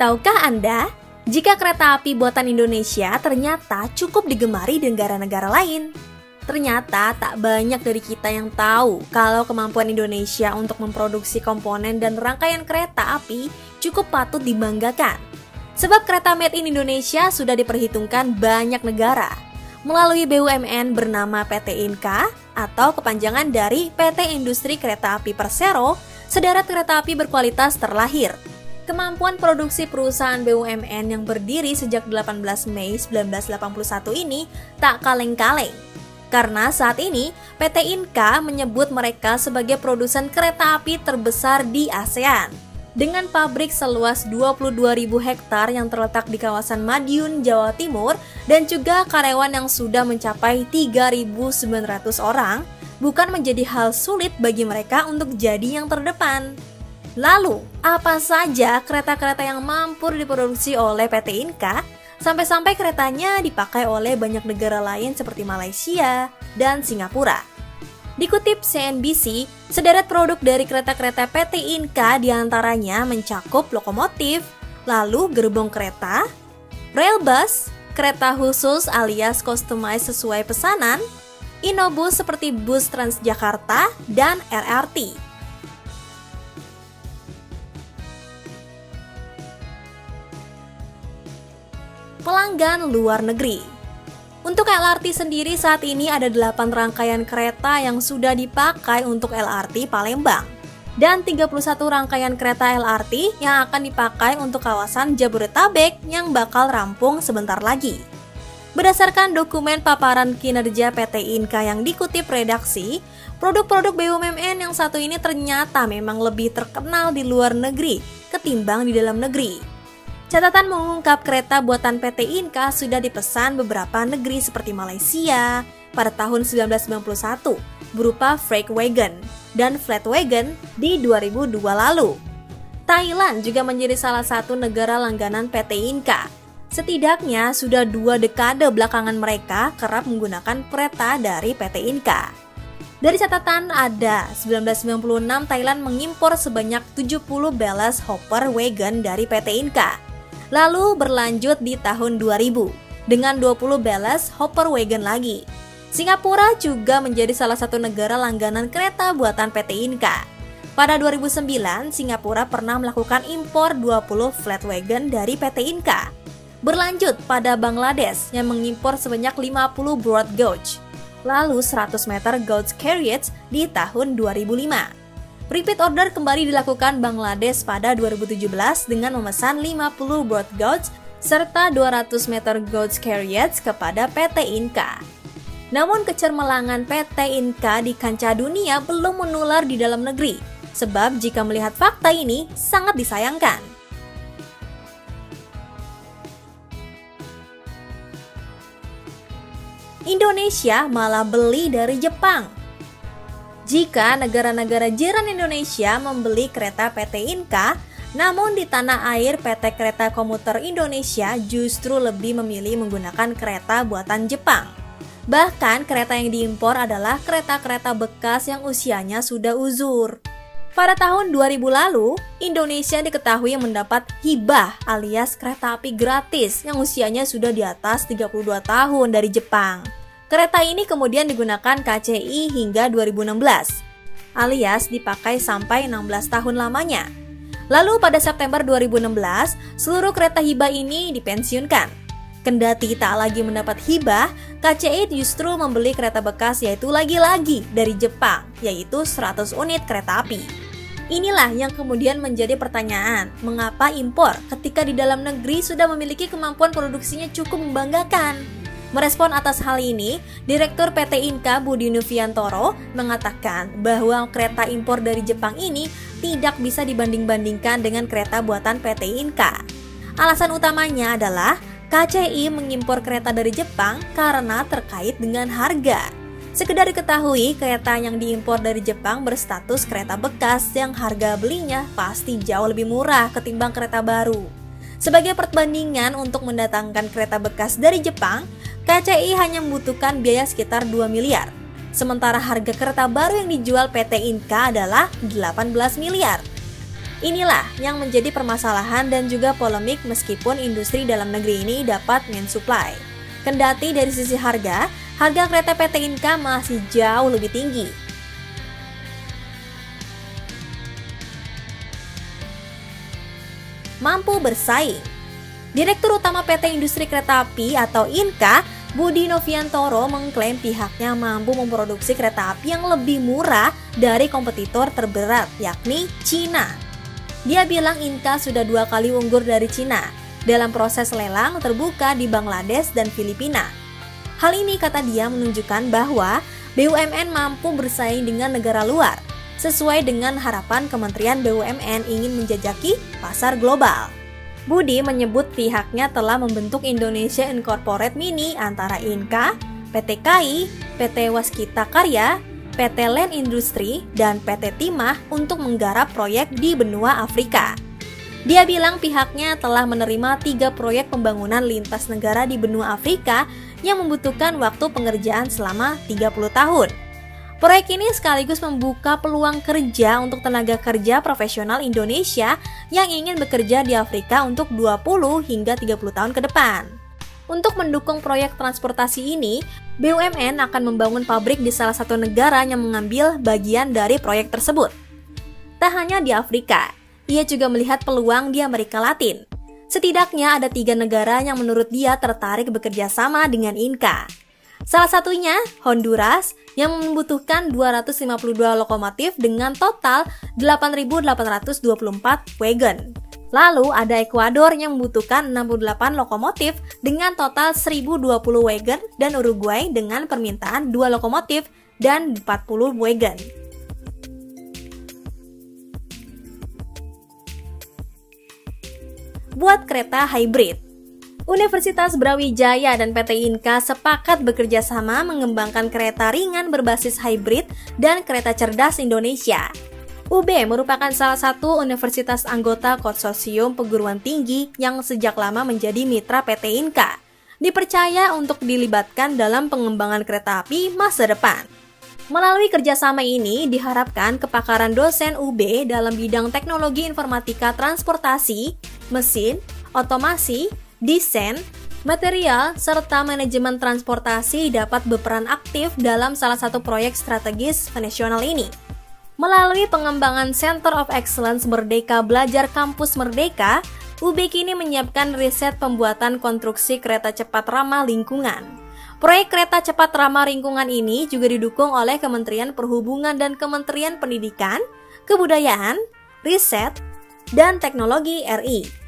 Tahukah Anda, jika kereta api buatan Indonesia ternyata cukup digemari di negara-negara lain? Ternyata tak banyak dari kita yang tahu kalau kemampuan Indonesia untuk memproduksi komponen dan rangkaian kereta api cukup patut dibanggakan. Sebab kereta made in Indonesia sudah diperhitungkan banyak negara melalui BUMN bernama PT Inka atau kepanjangan dari PT Industri Kereta Api Persero, sederet kereta api berkualitas terlahir Kemampuan produksi perusahaan BUMN yang berdiri sejak 18 Mei 1981 ini tak kaleng-kaleng. Karena saat ini PT Inka menyebut mereka sebagai produsen kereta api terbesar di ASEAN. Dengan pabrik seluas 22.000 hektar yang terletak di kawasan Madiun, Jawa Timur, dan juga karyawan yang sudah mencapai 3.900 orang, bukan menjadi hal sulit bagi mereka untuk jadi yang terdepan. Lalu, apa saja kereta-kereta yang mampu diproduksi oleh PT Inka sampai-sampai keretanya dipakai oleh banyak negara lain seperti Malaysia dan Singapura? Dikutip CNBC, sederet produk dari kereta-kereta PT Inka di antaranya mencakup lokomotif, lalu gerbong kereta, rail bus, kereta khusus alias customized sesuai pesanan, Inobus seperti bus Transjakarta, dan LRT. Pelanggan luar negeri. Untuk LRT sendiri saat ini ada 8 rangkaian kereta yang sudah dipakai untuk LRT Palembang dan 31 rangkaian kereta LRT yang akan dipakai untuk kawasan Jabodetabek yang bakal rampung sebentar lagi. Berdasarkan dokumen paparan kinerja PT Inka yang dikutip redaksi, produk-produk BUMN yang satu ini ternyata memang lebih terkenal di luar negeri ketimbang di dalam negeri. Catatan mengungkap kereta buatan PT Inka sudah dipesan beberapa negeri seperti Malaysia pada tahun 1991 berupa freight wagon dan flat wagon di 2002 lalu. Thailand juga menjadi salah satu negara langganan PT Inka. Setidaknya sudah dua dekade belakangan mereka kerap menggunakan kereta dari PT Inka. Dari catatan ada 1996 Thailand mengimpor sebanyak 70 ballast hopper wagon dari PT Inka lalu berlanjut di tahun 2000 dengan 20 ballast hopper wagon lagi. Singapura juga menjadi salah satu negara langganan kereta buatan PT Inka. Pada 2009, Singapura pernah melakukan impor 20 flat wagon dari PT Inka. Berlanjut pada Bangladesh yang mengimpor sebanyak 50 broad gauge, lalu 100 meter gauge carriage di tahun 2005. Repeat order kembali dilakukan Bangladesh pada 2017 dengan memesan 50 broad gauge serta 200 meter gauge carriage kepada PT Inka. Namun kecermelangan PT Inka di kancah dunia belum menular di dalam negeri, sebab jika melihat fakta ini sangat disayangkan. Indonesia malah beli dari Jepang jika negara-negara jiran Indonesia membeli kereta PT Inka, namun di tanah air PT Kereta Komuter Indonesia justru lebih memilih menggunakan kereta buatan Jepang. Bahkan kereta yang diimpor adalah kereta-kereta bekas yang usianya sudah uzur. Pada tahun 2000 lalu, Indonesia diketahui mendapat hibah alias kereta api gratis yang usianya sudah di atas 32 tahun dari Jepang. Kereta ini kemudian digunakan KCI hingga 2016, alias dipakai sampai 16 tahun lamanya. Lalu pada September 2016, seluruh kereta hibah ini dipensiunkan. Kendati tak lagi mendapat hibah, KCI justru membeli kereta bekas yaitu lagi-lagi dari Jepang, yaitu 100 unit kereta api. Inilah yang kemudian menjadi pertanyaan, mengapa impor ketika di dalam negeri sudah memiliki kemampuan produksinya cukup membanggakan? Merespon atas hal ini, Direktur PT Inka Budi Nuviantoro mengatakan bahwa kereta impor dari Jepang ini tidak bisa dibanding-bandingkan dengan kereta buatan PT Inka. Alasan utamanya adalah KCI mengimpor kereta dari Jepang karena terkait dengan harga. Sekedar diketahui, kereta yang diimpor dari Jepang berstatus kereta bekas yang harga belinya pasti jauh lebih murah ketimbang kereta baru. Sebagai perbandingan untuk mendatangkan kereta bekas dari Jepang, KCI hanya membutuhkan biaya sekitar 2 miliar. Sementara harga kereta baru yang dijual PT Inka adalah 18 miliar. Inilah yang menjadi permasalahan dan juga polemik meskipun industri dalam negeri ini dapat mensuplai. Kendati dari sisi harga, harga kereta PT Inka masih jauh lebih tinggi. Mampu bersaing Direktur Utama PT Industri Kereta Api atau INKA, Budi Noviantoro mengklaim pihaknya mampu memproduksi kereta api yang lebih murah dari kompetitor terberat, yakni Cina. Dia bilang Inka sudah dua kali unggul dari Cina dalam proses lelang terbuka di Bangladesh dan Filipina. Hal ini kata dia menunjukkan bahwa BUMN mampu bersaing dengan negara luar sesuai dengan harapan Kementerian BUMN ingin menjajaki pasar global. Budi menyebut pihaknya telah membentuk Indonesia Incorporate Mini antara Inka, PT KAI, PT Waskita Karya, PT Land Industri, dan PT Timah untuk menggarap proyek di benua Afrika. Dia bilang pihaknya telah menerima tiga proyek pembangunan lintas negara di benua Afrika yang membutuhkan waktu pengerjaan selama 30 tahun. Proyek ini sekaligus membuka peluang kerja untuk tenaga kerja profesional Indonesia yang ingin bekerja di Afrika untuk 20 hingga 30 tahun ke depan. Untuk mendukung proyek transportasi ini, BUMN akan membangun pabrik di salah satu negara yang mengambil bagian dari proyek tersebut. Tak hanya di Afrika, ia juga melihat peluang di Amerika Latin. Setidaknya ada tiga negara yang menurut dia tertarik bekerja sama dengan Inka. Salah satunya Honduras yang membutuhkan 252 lokomotif dengan total 8.824 wagon. Lalu ada Ekuador yang membutuhkan 68 lokomotif dengan total 1020 wagon dan Uruguay dengan permintaan 2 lokomotif dan 40 wagon. Buat kereta hybrid, Universitas Brawijaya dan PT Inka sepakat bekerja sama mengembangkan kereta ringan berbasis hybrid dan kereta cerdas Indonesia UB merupakan salah satu universitas anggota konsorsium perguruan tinggi yang sejak lama menjadi mitra PT Inka. Dipercaya untuk dilibatkan dalam pengembangan kereta api masa depan. Melalui kerjasama ini, diharapkan kepakaran dosen UB dalam bidang teknologi informatika transportasi, mesin, otomasi, desain, material, serta manajemen transportasi dapat berperan aktif dalam salah satu proyek strategis nasional ini. Melalui pengembangan Center of Excellence Merdeka Belajar Kampus Merdeka, UB kini menyiapkan riset pembuatan konstruksi kereta cepat ramah lingkungan. Proyek kereta cepat ramah lingkungan ini juga didukung oleh Kementerian Perhubungan dan Kementerian Pendidikan, Kebudayaan, Riset, dan Teknologi RI.